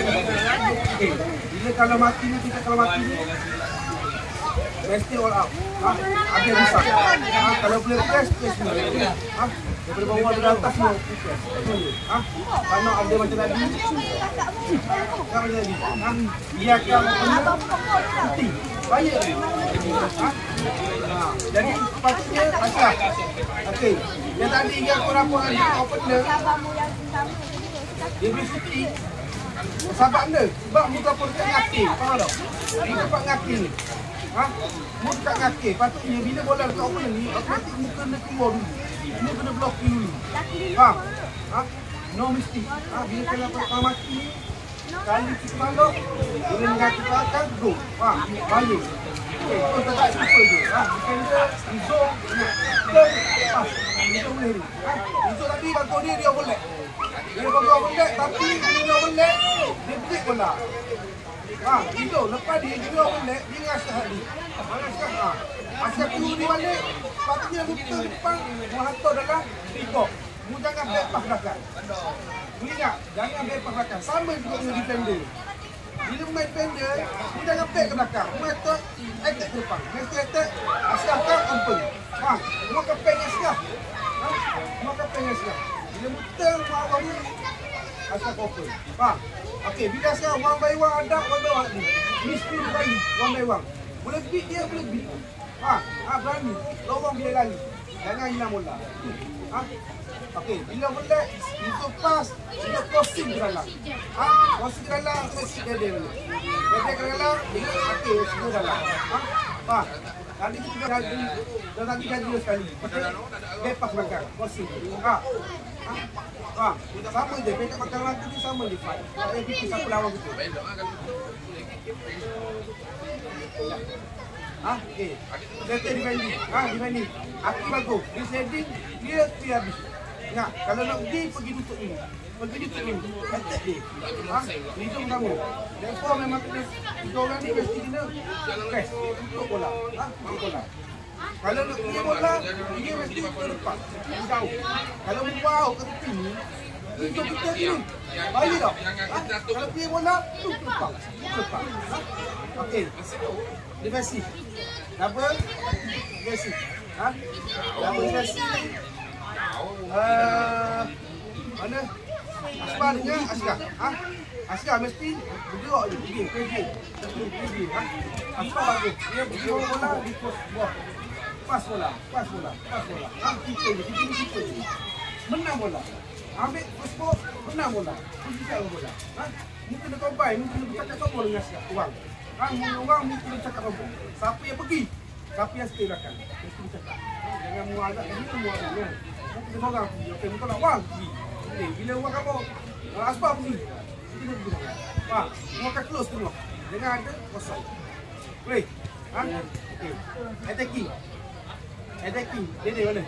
Okey, bila kalau mati ni kita kalau mati ni Mesti all out. Ha? Ada risau. Ha? Kalau boleh press, press semua. Ha? Daripada bawah dari atas press. Ha? Kalau ada macam tadi. Kan macam tadi. Ha? Biarkan benda putih. Baik. Ha? Ha. Jadi sepatutnya asal. Okey. Yang tadi yang korang pun ada opener. Dia beri cuti. Sebab benda. Sebab muka pun dekat ngakil. Faham tak? Dia tempat ngakil ni. Ha? Muka dekat ngakil. Patutnya bila bola dekat opener ni, automatik muka kena keluar dulu. Dia kena blocking dulu. Faham? Ha? No mistake. Ha? Bila kena pakai mati ni, kali kita balok, bila dengan kita akan go. Faham? Balik. Okay, terus tak tak super je. Ha? Defender, Izo, turn, pas. Izo boleh ni. Ha? Izo tadi bagus dia, dia overlap. Dia bagus overlap, tapi bila dia overlap, dia break bola. Ha, Izo, lepas dia, dia overlap, dia ngasah hati. Ngasah, ha. Asyik ni balik, patutnya muka depan, menghantar dalam tiga. Mu jangan back pass belakang. Boleh tak? Jangan back pass belakang. Sama juga dengan defender. Bila main defender, mu jangan back ke belakang. Mu attack, attack ke depan. Mesti attack, asyik attack, open. Ha, mu akan yang sekarang. Ha, mu akan yang sekarang. Bila mu turn, mu awal ni, asyik open. Faham? Okey, bila sekarang one by one ada, one by one ni. Mesti berani, one by one. Boleh beat dia, boleh beat. Ha, ha berani. Lorong dia lari. Jangan hilang bola. Ha? Okey, bila bola itu pas, dia crossing ke dalam. Ha? Crossing ke dalam, mesti dia dia. Dia ke dalam, dia okey, semua dalam. Ha? Ha? Tadi kita dah jadi, dah dah dua sekali. Okey. Dia pas belakang, crossing. Ha? Ha? Ha? Sama je, pekat makan lagi ni sama je. Tak payah fikir siapa lawan kita. Ha? Okey. Settle defending. Ha, defending. Aki bagus. Dia sliding, dia clear habis. Ingat, kalau nak pergi, pergi tutup ni. Pergi tutup ni. Attack dia. Ha? Itu pertama. Therefore memang kena, tiga orang ni mesti kena press. Tutup bola. Ha? Tutup bola. Kalau nak pergi bola, dia mesti ke depan. Jauh. Kalau mau ke tepi ni, itu kita ni. Baik tak? Ha? Kalau pergi bola, tutup depan. Tutup depan. Ha? Okey. Defensif. Double. Defensif. Ha? Double defensif. Uh, mana? Asbar dengan Asgar. Ha? Asgar mesti bergerak je. Pergi, pergi. Pergi. Ha? Asbar bagus. Dia bergerak bola di pos bawah. Pas bola, pas bola, pas bola. Ha? Kita je, kita je. Menang bola. Ambil ball, menang bola. Pergi cakap bola. Ha? Ni kena combine, ni kena bercakap sama dengan Asgar. Orang. Ha? Ni orang ni kena cakap sama. Siapa yang pergi? Siapa yang stay belakang? Mesti bercakap. Ha? Jangan muak agak. Ini muak agak. Kita seorang pergi. Okey, muka nak wang pergi. Okey, bila apa? Uh, asbab pergi. Kita pergi. Wah, mu akan close tengok. Jangan ada kosong. Boleh? Ha? Okey. Attacking. Attacking. Dia mana?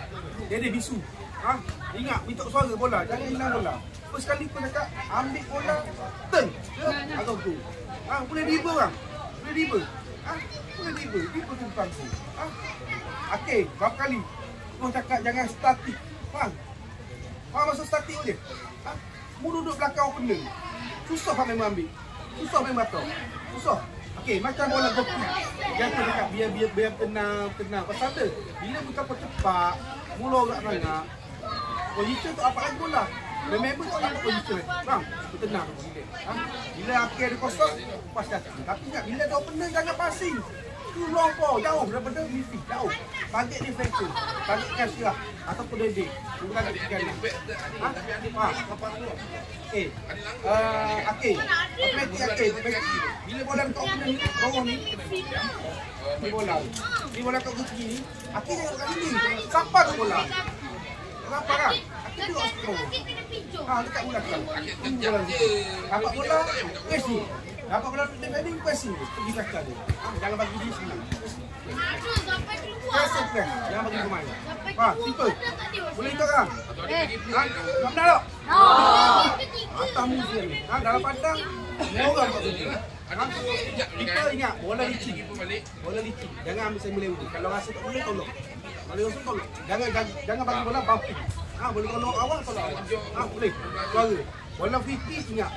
Dia bisu. Ha? Ingat, minta suara bola. Jangan hilang bola. First kali kau cakap, ambil bola, turn. Ya? Atau tu. Ha? Boleh dribble bang. Boleh dribble. Ha? Boleh dribble. Dribble tu depan tu. Ha? Okey, berapa kali? Kau cakap jangan statik. Faham? Faham maksud statik dia? Ha? Mu duduk belakang opener. Susah kan memang ambil. Susah memang tahu. Susah. Okey, macam bola. Dia tu cakap biar biar biar tenang, tenang. Pasal tu, bila buka cepat, mula orang sangat. Position tu apa lagi bola? Remember tu apa position? Faham? Tenang bila. Ha? Bila akhir kosong, pas. Tapi ingat, bila ada opener jangan passing. Tu long ball, jauh daripada midfield, jauh. Target defender, target Kasyah ataupun Dede. Bukan target tiga ni. Ha? Ha? Eh, uh, Akil. Automatic Akil. Automatic. Bila bola opener ni, bawah ni. Ni bola. Ni bola kat gusti ni. Akil jangan kat sini. Siapa tu bola? Kenapa kan? Akil duduk sekolah. Ha, dekat bola kan. Akil bola ni. Dapat ni. Bola defending, press ni. Pergi kakak dia. Jangan bagi dia sini. And press. Jangan bagi pemain. Ha, simple. Boleh tak kan? Eh, Ha, nak menang tak? no. Ha, tamu sini. Ha, dalam padang, semua orang buat. Ha? Kita ingat, bola licin. Bola licin. Jangan ambil saya melewati. Kalau rasa tak boleh, tolong. Kalau rasa tolong. Jangan jangan, bagi bola bumping. Ha, boleh tolong awal, tolong awal. Ha, boleh. Suara. Bola fiti, ingat.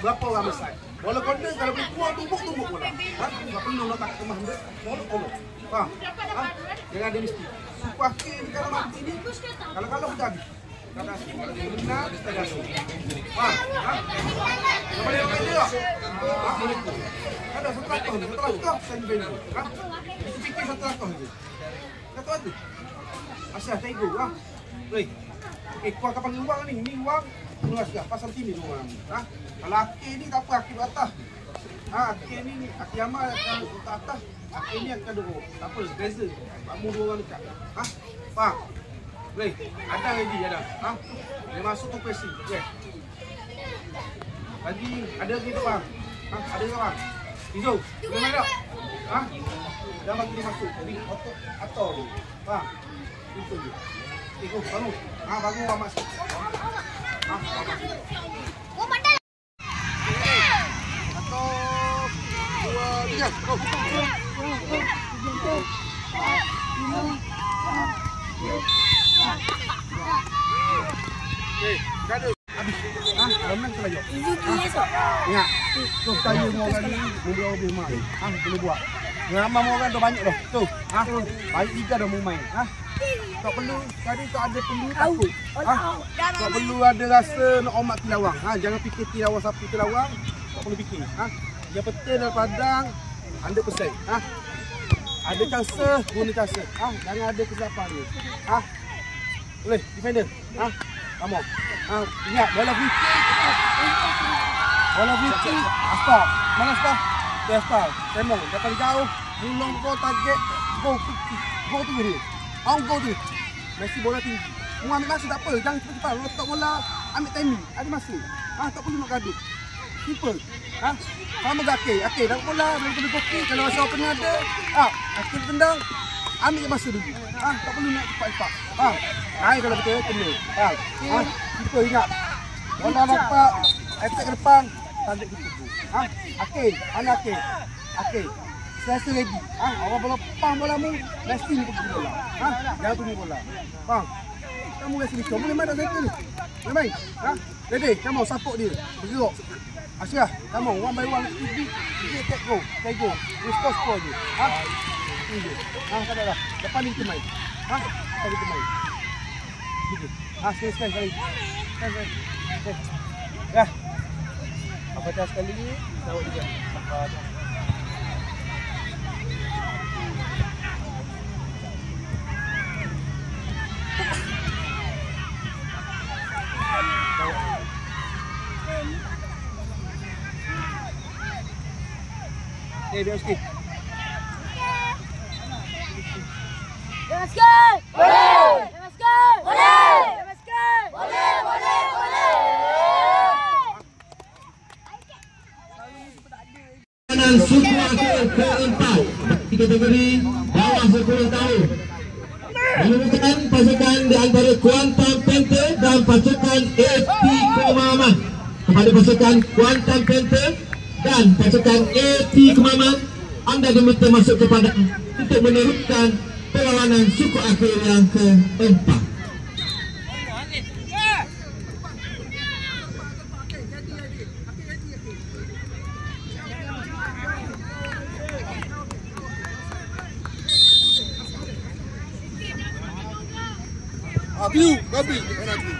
Berapa orang besar? Bola corner, kalau boleh keluar, tumbuk-tumbuk bola. Ha? Tak perlu nak tak kemah benda. Bola, tolong. Faham? Ha? Jangan ada mesti. Suku akhir ni kalau mati ni, kalau-kalau kita habis. Kalau kalau dia benar, kita dah asyik. Faham? Ha? Tak boleh pakai dia. Ha? Ada satu langkah ni, satu saya ni. Ha? Kita fikir satu langkah je. Satu ada. Asyik, tak ego. Ha? Boleh. Eh, kau akan panggil wang ni. Ni wang, Mula sudah pasal sini tu orang. Ha? Kalau akhir ni tak apa, akhir atas. Ha, akhir ni, akhir amal akan letak atas. Akhir ni akan duduk. Tak apa, beza. Kamu dua orang dekat. Ha? Faham? Boleh? Ada lagi, ada. Ha? Dia masuk tu pressing. Okay. Bagi, ada lagi tu bang. Ha? Ada ke bang? Hijau, boleh main tak? Ha? Dah bagi dia masuk. Jadi, otot atau. Faham? Itu je. Okay, go, bangun. Ha, bangun orang masuk. Ha, Oh, pandai. Satu, dua, tiga. Go. Ha, kiss. Ingat, tu saya dengan orang ni lebih main ha, Boleh buat Ramai orang dah banyak dah Tu ha, Baik tiga dah mau main ha. Tak perlu Tadi tak ada perlu takut ha. Tak perlu ada rasa nak omat tilawang ha. Jangan fikir tilawang sapu tilawang Tak perlu fikir ha. Yang penting dalam padang 100% ha. Ada chance Guna chance ha. Jangan ada kesilapan ni ha. Boleh defender ha. Come on ha. Ingat bola fikir Bola fiti, aspal. Mana aspal? Dia aspal. Tembong, dapat jauh. Mulung kau target. Go, go tu dia. Ang go tu. Messi bola tinggi. Mu ambil masa tak apa. Jangan cepat-cepat. Kalau tak bola, ambil timing. Ada masa. Ha, tak perlu nak gaduh. Simple. Ha? Sama ke Akil? Akil, dapat bola. Boleh kena goki. Kalau rasa open ada. Ha, Akil tendang. Ambil masa dulu. Ha, tak perlu nak cepat-cepat. Ha. Hai kalau betul kena. Ha. Ha. Simple ingat. Bola dapat attack ke depan target kita. Ha? Akil, mana Akil? Akil. Rasa ready. Ha? Awak bola pam bola mu, mesti ni pergi bola. Ha? Jangan tunggu bola. Faham? Kamu rasa ni, kamu boleh main tak cycle ni? Boleh main? Ha? Ready? On, support dia. Bergerak. Asyah, come on, one by one. Pergi, pergi attack go. Attack go. Dia score score je. Ha? Ini. Ha, tak ada dah. Depan ni kita main. Ha? Depan kita main. Ha, sekali sekali sekali. Sekali sekali. Okay. Ya. Apa dah sekali ni? Tawak juga. Apa Eh, biar sikit. Let's go. Boleh. Let's go. Boleh. Let's go. Boleh, boleh, boleh. dan suku akhir keempat di kategori bawah 10 tahun menemukan pasukan di antara Kuantan Panther dan pasukan AT Kemaman kepada pasukan Kuantan Panther dan pasukan AT Kemaman anda diminta masuk ke padang untuk meneruskan perlawanan suku akhir yang keempat Abiu, babi. Mana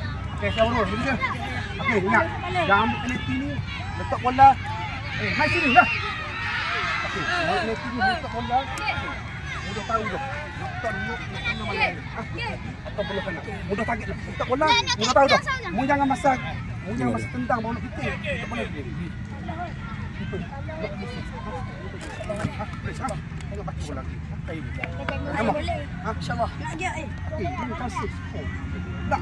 Okey. Ini dia. Okey, ingat. Jangan ambil penalti ni. Letak bola. Eh, mai sini lah. Okey, ambil penalti ni, letak bola. Mudah tahu tu. Letak dulu, letak nama lain. Ah, Atau bola kanan. Mudah target lah. Letak bola, mudah tahu tu. Mu jangan masak. Mu jangan masak tendang bola kita. Letak bola. Itu. Letak musuh. Ah, please, ah. Tengok baki bola. Kayu ni. Kamu. Ah, insyaAllah. Okey, terima kasih. Oh, tak.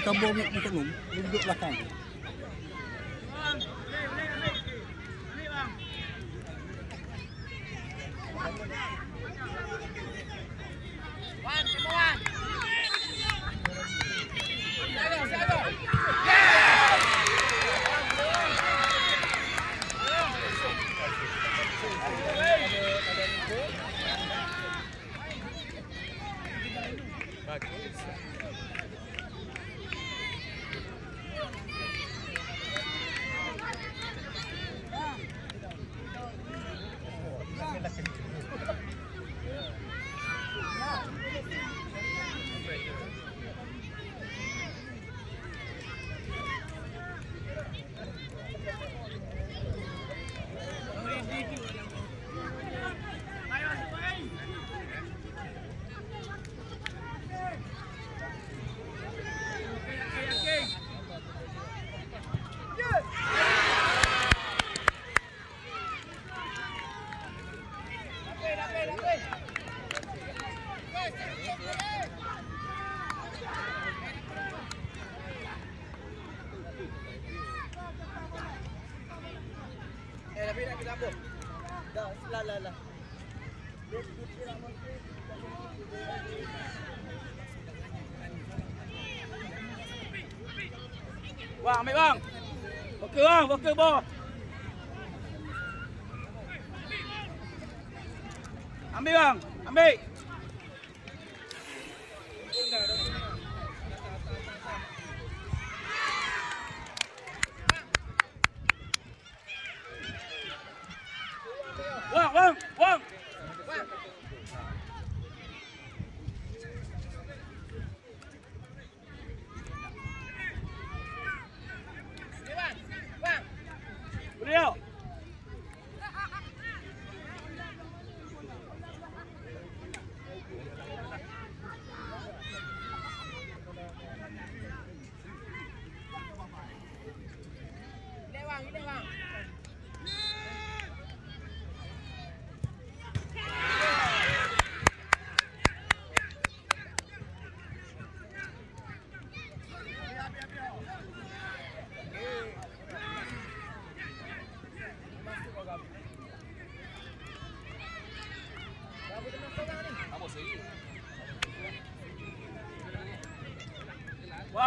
kabur ni dekat dia duduk belakang. Bang, ambil bang. Worker bang, worker bawah. Ambil bang, ambil. Bang, bang.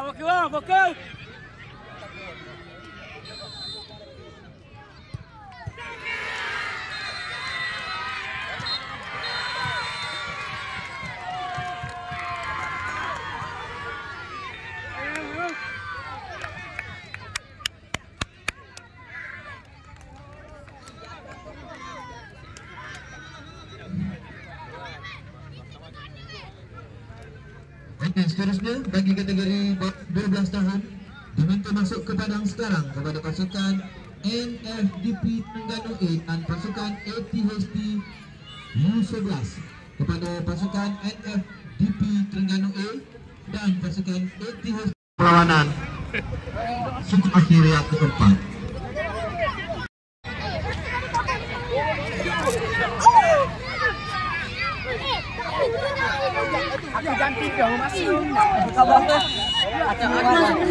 Wah, okey bang, fokus. Okey, seterusnya bagi kategori 12 tahun diminta masuk ke padang sekarang kepada pasukan NFDP Terengganu A dan pasukan ATHP U11 kepada pasukan NFDP Terengganu A dan pasukan ATHP perlawanan. Suku akhir yang keempat. Aku ganti kau. Kau bagus. Aku masuk ke